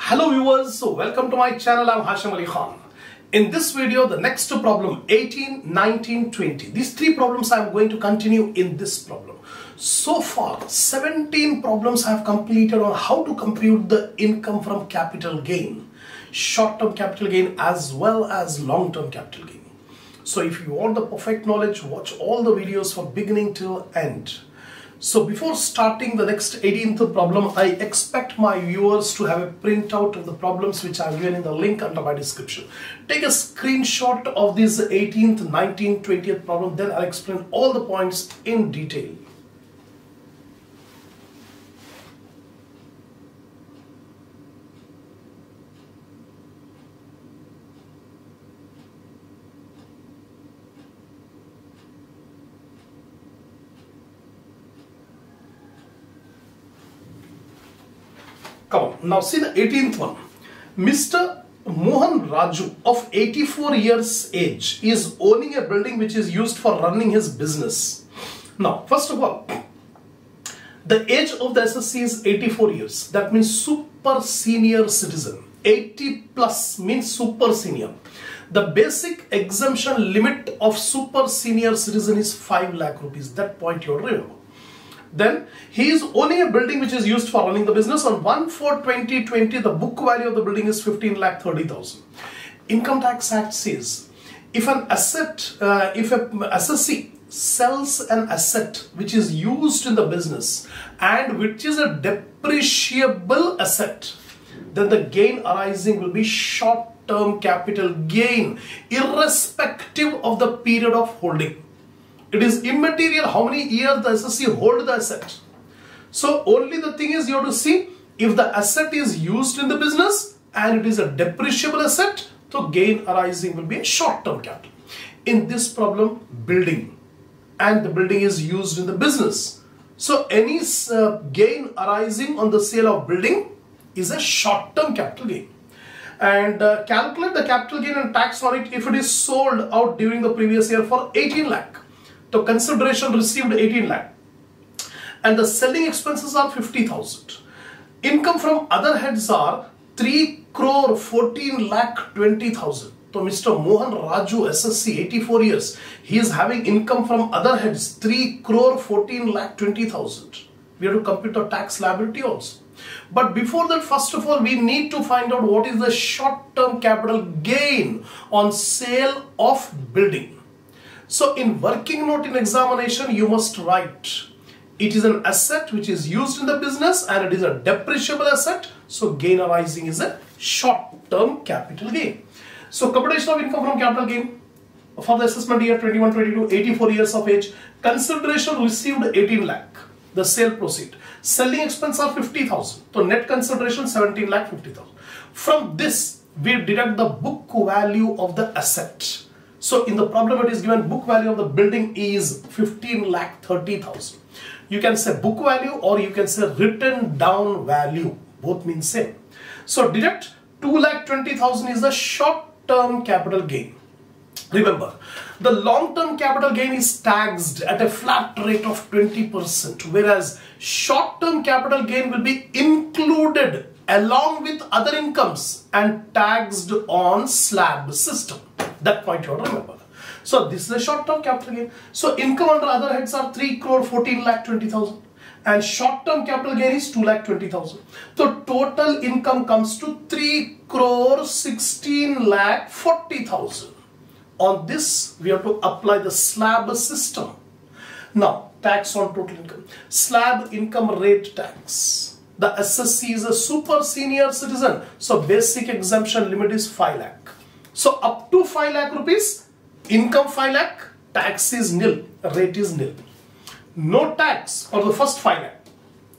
Hello viewers, so welcome to my channel. I'm Hasham Ali Khan. In this video, the next problem 18, 19, 20. These three problems I'm going to continue in this problem. So far, 17 problems I have completed on how to compute the income from capital gain, short-term capital gain as well as long-term capital gain. So if you want the perfect knowledge, watch all the videos from beginning till end. So before starting the next 18th problem, I expect my viewers to have a printout of the problems which I have given in the link under my description. Take a screenshot of this 18th, 19th, 20th problem, then I'll explain all the points in detail. Now see the 18th one. Mr. Mohan Raju of 84 years age is owning a building which is used for running his business. Now, first of all, the age of the assessee is 84 years. That means super senior citizen. 80 plus means super senior. The basic exemption limit of super senior citizen is 5 lakh rupees. That point you remember. Then he is owning a building which is used for running the business. On 1 4 2020, the book value of the building is 15 lakh 30,000. Income Tax Act says if an asset, uh, if a assessee sells an asset which is used in the business and which is a depreciable asset, then the gain arising will be short term capital gain irrespective of the period of holding. It is immaterial how many years the assessee hold the asset. So only the thing is you have to see if the asset is used in the business and it is a depreciable asset, so gain arising will be a short-term capital. In this problem, building and the building is used in the business. So any uh, gain arising on the sale of building is a short-term capital gain. And uh, calculate the capital gain and tax on it if it is sold out during the previous year for 18 lakh the consideration received 18 lakh and the selling expenses are 50,000. Income from other heads are 3 crore 14 lakh 20,000. So Mr. Mohan Raju assessee 84 years he is having income from other heads 3 crore 14 lakh 20,000. We have to compute the tax liability also. But before that, first of all, we need to find out what is the short-term capital gain on sale of building. So in working note in examination, you must write it is an asset which is used in the business and it is a depreciable asset. So gain arising is a short-term capital gain. So computation of income from capital gain for the assessment year 21, 22, 84 years of age. Consideration received 18 lakh. The sale proceed. Selling expense are 50,000. So net consideration 17 lakh 50,000. From this we deduct the book value of the asset. So in the problem it is given book value of the building is 15 lakh 30,000. You can say book value or you can say written down value. Both mean same. So deduct 2 lakh 20,000 is the short term capital gain. Remember, the long term capital gain is taxed at a flat rate of 20% whereas short term capital gain will be included along with other incomes and taxed on slab system. That point you have to remember. So this is a short-term capital gain. So income under other heads are 3 crore 14 lakh 20,000 and short-term capital gain is 2 lakh 20,000. So total income comes to 3 crore 16 lakh 40,000. On this we have to apply the slab system. Now tax on total income. Slab income rate tax. The assessee is a super senior citizen. So basic exemption limit is 5 lakh. So up to 5 lakh rupees, income 5 lakh, tax is nil, rate is nil. No tax for the first 5 lakh.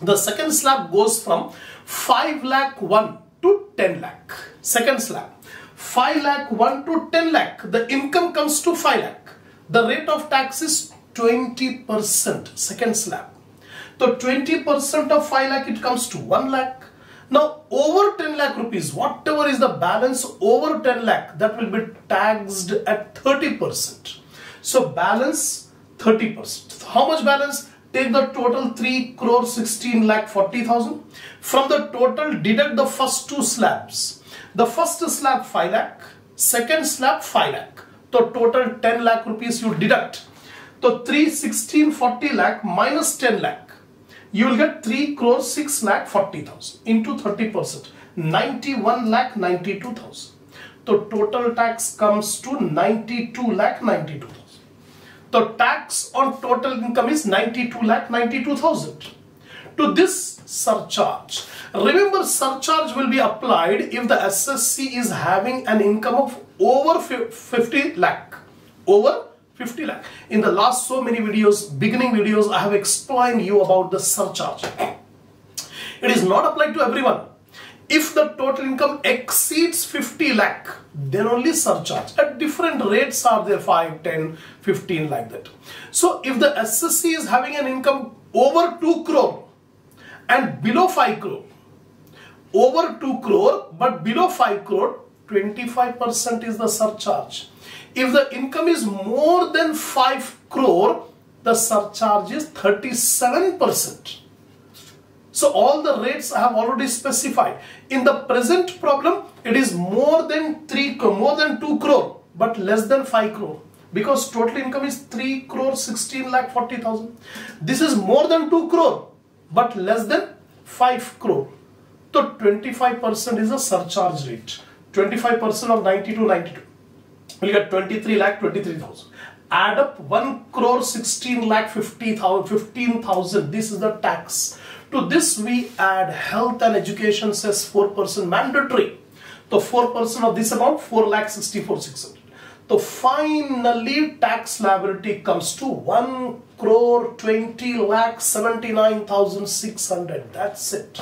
The second slab goes from 5 lakh 1 to 10 lakh. Second slab. 5 lakh 1 to 10 lakh. The income comes to 5 lakh. The rate of tax is 20%. Second slab. So 20% of 5 lakh it comes to 1 lakh. Now over 10 lakh rupees, whatever is the balance over 10 lakh, that will be taxed at 30%. So balance 30%. How much balance? take the total 3 crore 16 lakh 40,000. From the total, deduct the first two slabs. The first slab 5 lakh, second slab 5 lakh. So total 10 lakh rupees you deduct. So 3 16 40 lakh minus 10 lakh. You will get 3 crore 6 lakh 40,000 into 30 percent. 91 lakh 92,000. So total tax comes to 92 lakh 92,000. The tax on total income is 92 lakh 92,000. To this surcharge, remember surcharge will be applied if the assessee is having an income of over 50 lakh. Over 50 lakh. In the last so many videos, beginning videos, I have explained you about the surcharge. It is not applied to everyone. If the total income exceeds 50 lakh, then only surcharge. At different rates are there 5, 10, 15 like that. So if the assessee is having an income over 2 crore and below 5 crore, over 2 crore but below 5 crore, 25% is the surcharge. If the income is more than 5 crore, the surcharge is 37%. So all the rates I have already specified. In the present problem, it is more than 3 crore, more than 2 crore, but less than 5 crore. Because total income is 3 crore 16 lakh 40,000. This is more than 2 crore, but less than 5 crore. So 25% is a surcharge rate. 25% of 90 to 92. We'll get 23 lakh 23,000. Add up 1 crore 16 lakh 50,000 15,000. This is the tax to this we add health and education cess 4% mandatory. So 4% of this amount 4 lakh 64 600. So finally tax liability comes to 1 crore 20 lakh 79,600. That's it.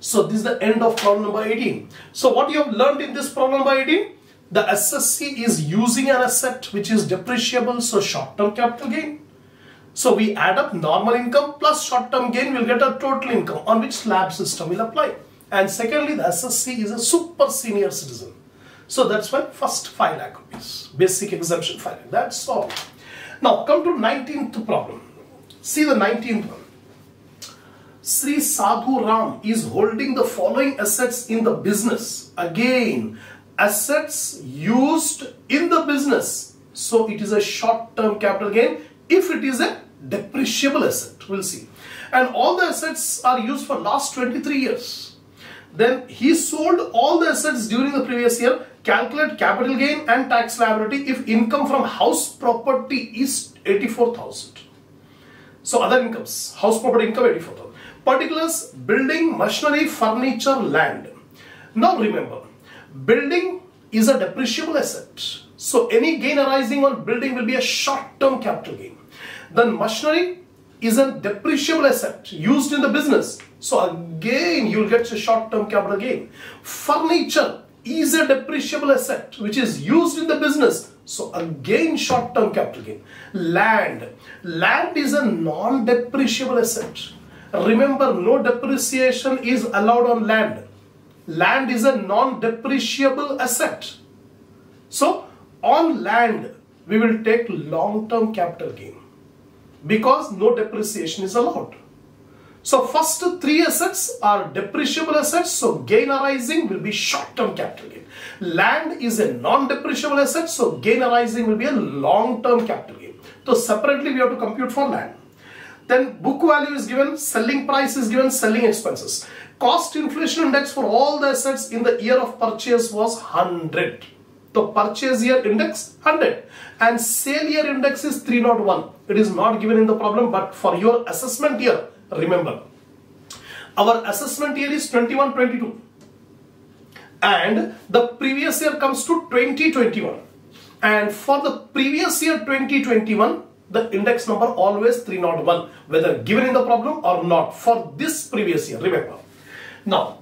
So this is the end of problem number 18. So what you have learned in this problem number 18? The assessee is using an asset which is depreciable, so short-term capital gain. So we add up normal income plus short-term gain, we'll get a total income on which slab system will apply. And secondly, the assessee is a super senior citizen. So that's why first 5 lakh rupees, basic exemption filing. That's all. Now come to 19th problem. See the 19th one. Sri Sadhu Ram is holding the following assets in the business. Again, assets used in the business. So it is a short-term capital gain if it is a depreciable asset. We'll see. And all the assets are used for last 23 years. Then he sold all the assets during the previous year. Calculate capital gain and tax liability if income from house property is 84,000. So other incomes, house property income 84,000. Particulars, building, machinery, furniture, land. Now remember, building is a depreciable asset. So any gain arising on building will be a short-term capital gain. Then machinery is a depreciable asset used in the business. So again, you'll get a short-term capital gain. Furniture is a depreciable asset which is used in the business. So again, short-term capital gain. Land. Land is a non-depreciable asset. Remember, no depreciation is allowed on land. Land is a non-depreciable asset. So on land, we will take long-term capital gain because no depreciation is allowed. So first three assets are depreciable assets. So gain arising will be short-term capital gain. Land is a non-depreciable asset. So gain arising will be a long-term capital gain. So separately we have to compute for land. Then book value is given, selling price is given, selling expenses. Cost inflation index for all the assets in the year of purchase was 100. The purchase year index 100 and sale year index is 301. It is not given in the problem but for your assessment year, remember. Our assessment year is 21-22 and the previous year comes to 2021 and for the previous year 2021 the index number always 301 whether given in the problem or not for this previous year remember now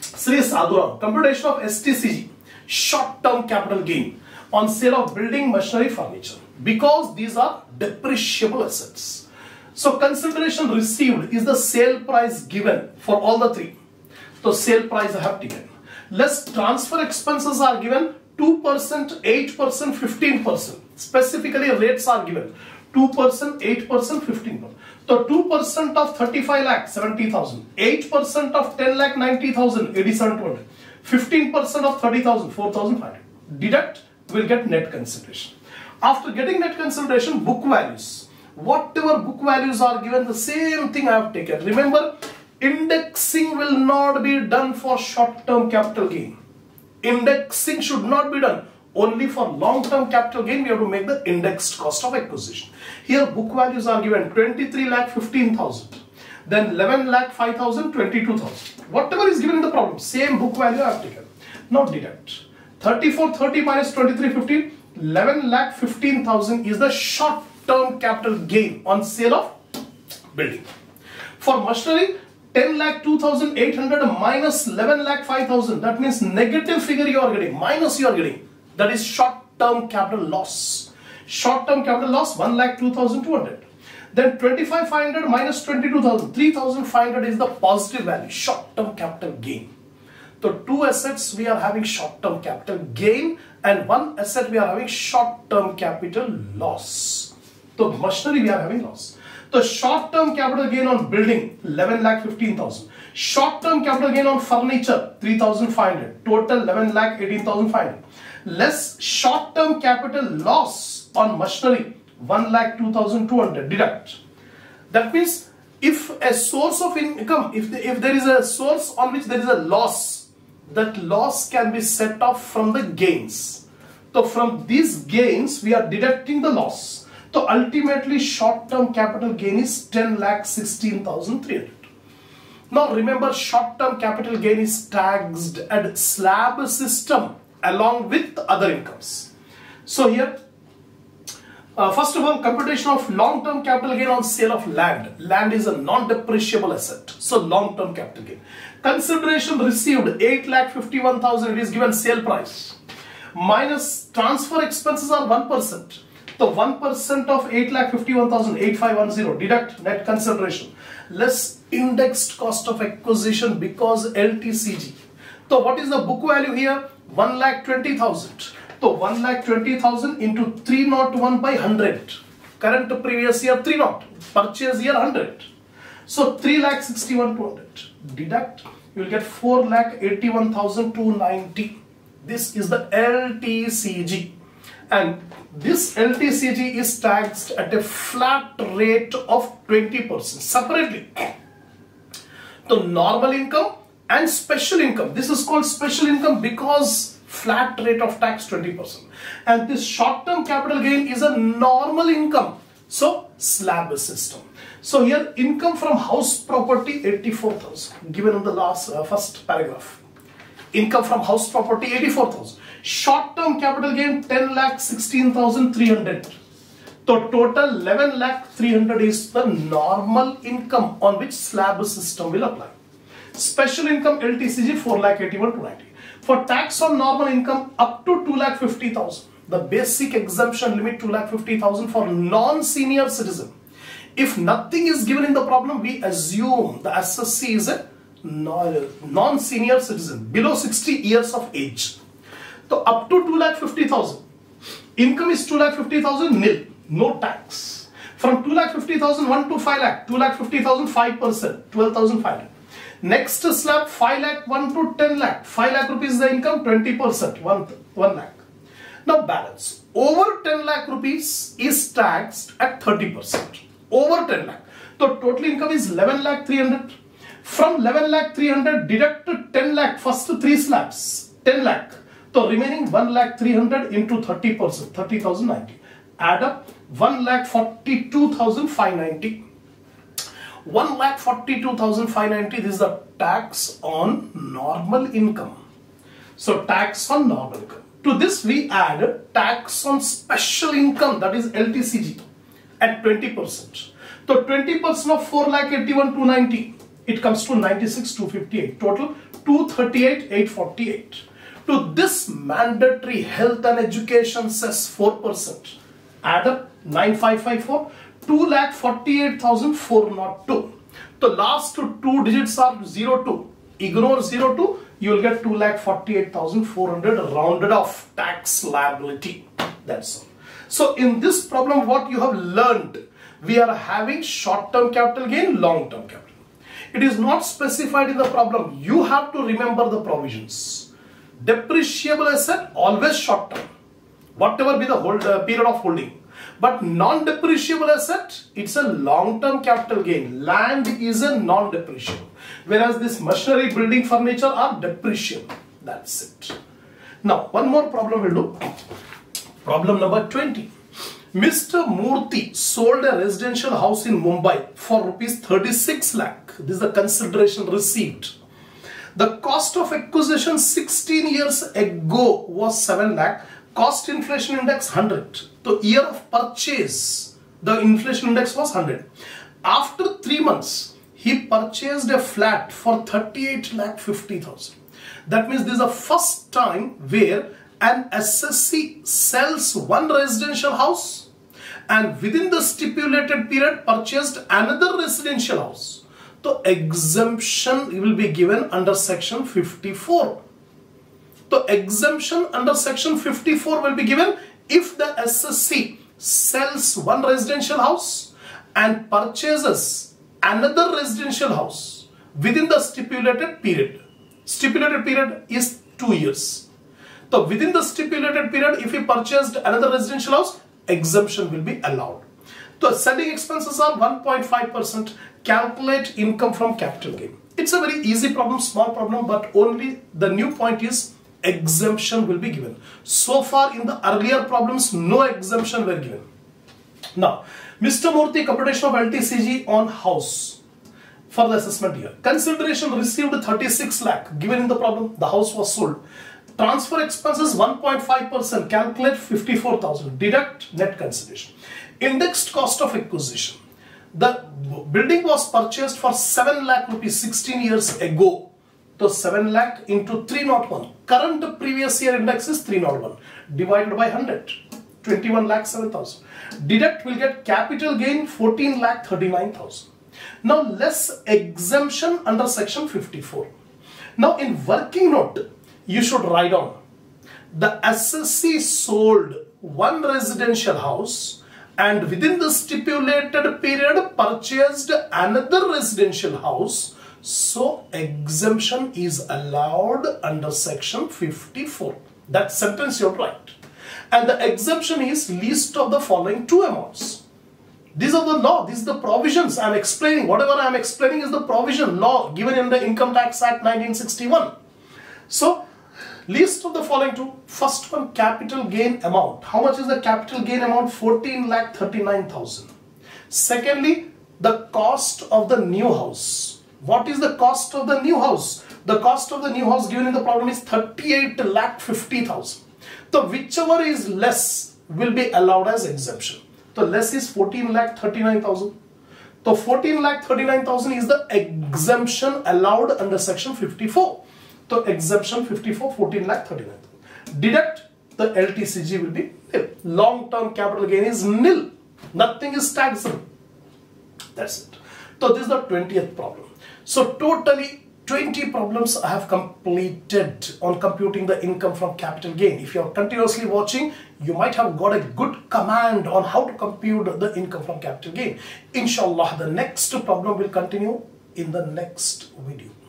Sri Sadhuram computation of STCG short term capital gain on sale of building machinery furniture because these are depreciable assets. So consideration received is the sale price given for all the three. So sale price I have taken. Less transfer expenses are given 2%, 8%, 15%. Specifically rates are given. 2%, 8%, 15%. So 2% of 35 lakh, 70,000. 8% of 10 lakh, 90,000, 87,200. 15% of 30,000, 4,500. Deduct, will get net consideration. After getting net consideration, book values. Whatever book values are given, the same thing I have taken. Remember, indexing will not be done for short-term capital gain. Indexing should not be done only for long-term capital gain. We have to make the indexed cost of acquisition. Here, book values are given 23 lakh 15,000, then 11 lakh 5,000, 22,000. Whatever is given in the problem, same book value I have taken. Now deduct. 34 30 minus 23 15 11 lakh 15,000 is the short term capital gain on sale of building. For machinery, 10 lakh 2,800 minus 11 lakh 5,000. That means negative figure you are getting, minus you are getting. That is short term capital loss. Short term capital loss 1 lakh 2,200. Then 25,500 minus 22,000. 3,500 is the positive value, short term capital gain. So two assets we are having short term capital gain and one asset we are having short term capital loss. So machinery we are having loss. The short term capital gain on building 11 lakh 15,000. Short term capital gain on furniture 3,500. Total 11 lakh 18,500. Less short term capital loss on machinery 1 lakh 2,200. Deduct. That means if a source of income, if, the, if there is a source on which there is a loss, that loss can be set off from the gains. So from these gains, we are deducting the loss. So ultimately short-term capital gain is 10 lakh 16,300. Now remember short-term capital gain is taxed at slab system along with other incomes. So here uh, first of all, computation of long-term capital gain on sale of land. Land is a non-depreciable asset. So long-term capital gain. Consideration received 8 lakh 51,000 it is given sale price. Minus transfer expenses are 1%. So 1% of 8 lakh 51,8510 deduct net consideration less indexed cost of acquisition because LTCG. So what is the book value here? 1 lakh 20,000. So 1 lakh 20,000 into 301 by 100. Current previous year 3 not. Purchase year 100. So 3 lakh 61 200. Deduct. You will get 4 lakh 81,290. This is the LTCG. And this LTCG is taxed at a flat rate of 20% separately. The normal income and special income. This is called special income because flat rate of tax 20%. And this short-term capital gain is a normal income. So slab system. So here income from house property 84,000 given in the last uh, first paragraph. Income from house property 84,000. Short-term capital gain 10 lakh 16,300. So total 11 lakh 300 is the normal income on which slab system will apply. Special income LTCG 4 lakh 81 290. For tax on normal income up to 2 lakh 50,000. The basic exemption limit 2 lakh 50,000 for non-senior citizen. If nothing is given in the problem, we assume the assessee is a non-senior citizen below 60 years of age. So up to 2 lakh 50,000. Income is 2 lakh 50,000 nil, no tax. From 2 lakh 50,000 1 to 5 lakh, 2 lakh 50,000 5%, 12,500. Next slab 5 lakh 1 to 10 lakh. 5 lakh rupees the income 20% 1, 1 lakh. Now balance. Over 10 lakh rupees is taxed at 30%. Over 10 lakh. So total income is 11 lakh 300. From 11 lakh 300 deduct 10 lakh first 3 slabs 10 lakh. So remaining 1 lakh 300 into 30% 30,090. Add up 1 lakh 42,590. 1 lakh 42,590 this is the tax on normal income. So tax on normal income. To this we add tax on special income that is LTCG at 20%. So 20% of 4 lakh 81 290 it comes to 96 258 total 238 848. To this mandatory health and education cess 4% add up 9554 2 lakh 48,402. The last two digits are 02. Ignore 02, you will get 2 lakh 48,400 rounded off tax liability. That's all. So in this problem, what you have learned, we are having short-term capital gain, long-term capital. It is not specified in the problem. You have to remember the provisions. Depreciable asset, always short-term. Whatever be the hold, uh, period of holding. But non-depreciable asset, it's a long-term capital gain. Land is a non-depreciable. Whereas this machinery, building, furniture are depreciable. That's it. Now, one more problem we'll do. Problem number 20. Mr. Murthy sold a residential house in Mumbai for rupees 36 lakh. This is the consideration received. The cost of acquisition 16 years ago was 7 lakh. Cost inflation index 100. The year of purchase, the inflation index was 100. After 3 months, he purchased a flat for 38 lakh 50,000. That means this is the first time where an assessee sells one residential house and within the stipulated period purchased another residential house. The exemption will be given under section 54. The exemption under section 54 will be given if the assessee sells one residential house and purchases another residential house within the stipulated period. Stipulated period is 2 years. So within the stipulated period, if he purchased another residential house, exemption will be allowed. So selling expenses are 1.5%. Calculate income from capital gain. It's a very easy problem, small problem, but only the new point is exemption will be given. So far in the earlier problems, no exemption were given. Now, Mr. Murthy computation of LTCG on house for the assessment year. Consideration received 36 lakh given in the problem. The house was sold. Transfer expenses 1.5%, calculate 54,000, deduct net consideration. Indexed cost of acquisition. The building was purchased for 7 lakh rupees 16 years ago. So 7 lakh into 301. Current previous year index is 301 divided by 100. 21 lakh 7000. Deduct will get capital gain 14 lakh 39,000. Now less exemption under section 54. Now in working note, you should write on the assessee sold one residential house and within the stipulated period purchased another residential house so exemption is allowed under section 54 that sentence you're right and the exemption is least of the following two amounts these are the law these are the provisions i'm explaining whatever i'm explaining is the provision law given in the income tax act 1961 so List of the following two. First one, capital gain amount. How much is the capital gain amount? 14 lakh 39,000. Secondly, the cost of the new house. What is the cost of the new house? The cost of the new house given in the problem is 38 lakh 50,000. So whichever is less will be allowed as exemption. So less is 14 lakh 39,000. So 14 lakh 39,000 is the exemption allowed under section 54. So exemption 54, 14 lakh 39. Deduct the LTCG will be nil. Long term capital gain is nil. Nothing is taxable. That's it. So this is the 20th problem. So totally 20 problems I have completed on computing the income from capital gain. If you are continuously watching, you might have got a good command on how to compute the income from capital gain. Inshallah, the next problem will continue in the next video.